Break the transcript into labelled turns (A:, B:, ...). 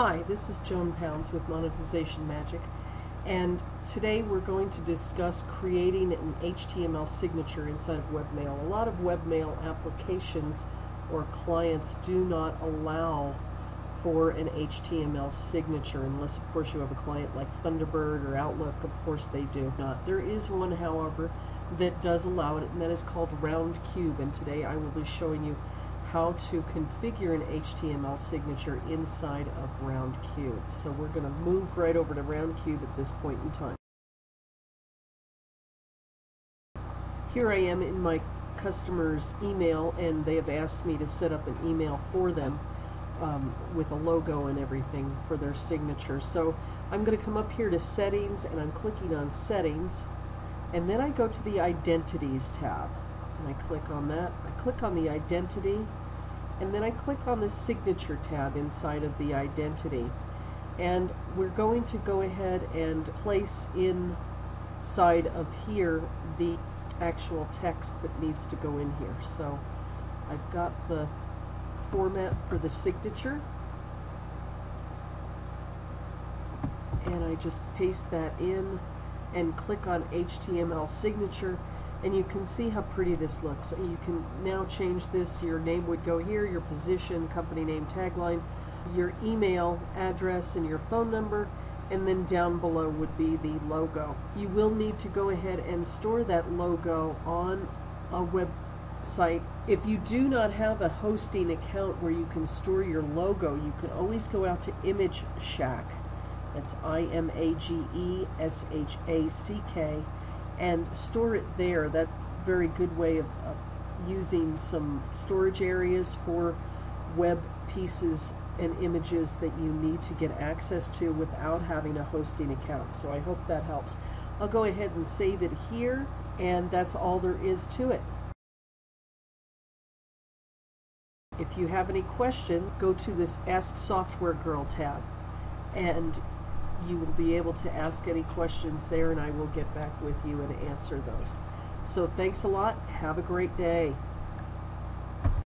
A: Hi, this is Joan Pounds with Monetization Magic, and today we're going to discuss creating an HTML signature inside of webmail. A lot of webmail applications or clients do not allow for an HTML signature unless of course you have a client like Thunderbird or Outlook, of course they do not. There is one however that does allow it and that is called Roundcube and today I will be showing you how to configure an HTML signature inside of Roundcube. So we're going to move right over to Roundcube at this point in time. Here I am in my customer's email and they have asked me to set up an email for them um, with a logo and everything for their signature. So I'm going to come up here to settings and I'm clicking on settings and then I go to the identities tab and I click on that. I click on the identity and then I click on the signature tab inside of the identity. And we're going to go ahead and place inside of here the actual text that needs to go in here. So I've got the format for the signature. And I just paste that in and click on HTML signature and you can see how pretty this looks. You can now change this. Your name would go here, your position, company name, tagline, your email address, and your phone number, and then down below would be the logo. You will need to go ahead and store that logo on a website. If you do not have a hosting account where you can store your logo, you can always go out to Image Shack. That's I-M-A-G-E-S-H-A-C-K and store it there. That very good way of, of using some storage areas for web pieces and images that you need to get access to without having a hosting account. So I hope that helps. I'll go ahead and save it here and that's all there is to it. If you have any questions, go to this Ask Software Girl tab and you will be able to ask any questions there and I will get back with you and answer those. So thanks a lot. Have a great day.